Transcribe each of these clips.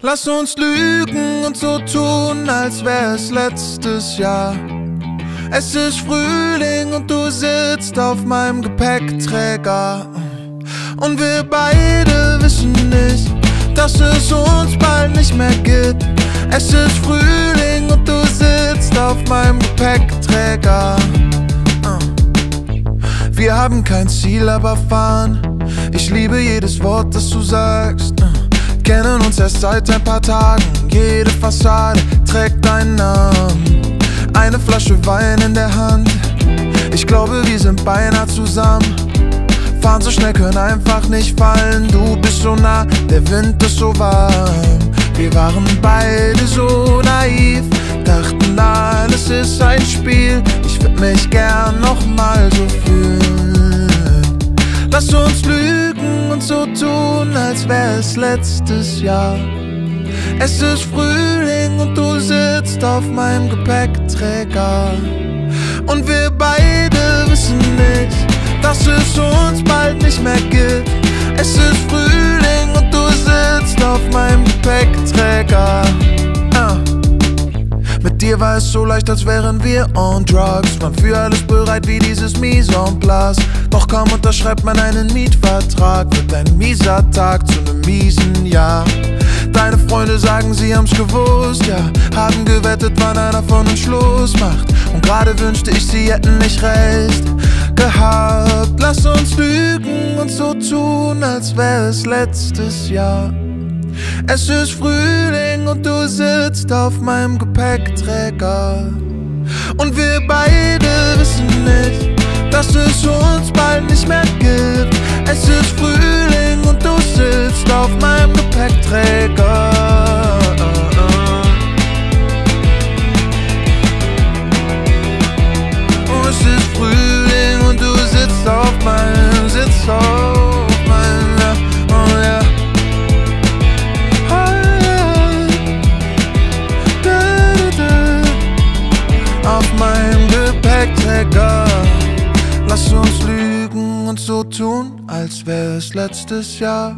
Lass uns lügen und so tun, als wär's letztes Jahr. Es ist Frühling und du sitzt auf meinem Gepäckträger. Und wir beide wissen nicht, dass es uns bald nicht mehr gibt. Es ist Frühling und du sitzt auf meinem Gepäckträger. Wir haben kein Ziel, aber fahren. Ich liebe jedes Wort, das du sagst. Kennen uns erst seit ein paar Tagen. Jede Fassade trägt deinen Namen. Eine Flasche Wein in der Hand. Ich glaube, wir sind beinahe zusammen. Fahren so schnell, können einfach nicht fallen. Du bist so nah, der Wind ist so warm. Wir waren beide so naiv, dachten alles ist ein Spiel. Ich würd mich gern nochmal so fühlen. Lass uns lügen und so tun, als wär's letztes Jahr. Es ist Frühling und du sitzt auf meinem Gepäckträger. Und wir beide wissen nicht, dass es uns bald nicht mehr gibt. Es ist Frühling und du sitzt auf meinem Gepäckträger. Dir war es so leicht, als wären wir on drugs. Man für alles bereit wie dieses Mise en place. Doch kaum unterschreibt man einen Mietvertrag, wird ein mieser Tag zu einem miesen Jahr. Deine Freunde sagen, sie haben's gewusst, ja. Haben gewettet, wann einer von uns Schluss macht. Und gerade wünschte ich, sie hätten nicht recht gehabt. Lass uns lügen und so tun, als wäre es letztes Jahr. Es ist Frühling und sitzt auf meinem Gepäckträger. Und wir beide und so tun, als wäre es letztes Jahr.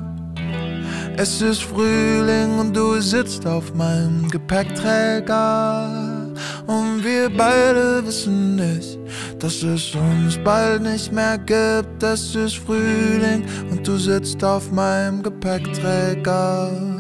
Es ist Frühling und du sitzt auf meinem Gepäckträger. Und wir beide wissen nicht, dass es uns bald nicht mehr gibt. Es ist Frühling und du sitzt auf meinem Gepäckträger.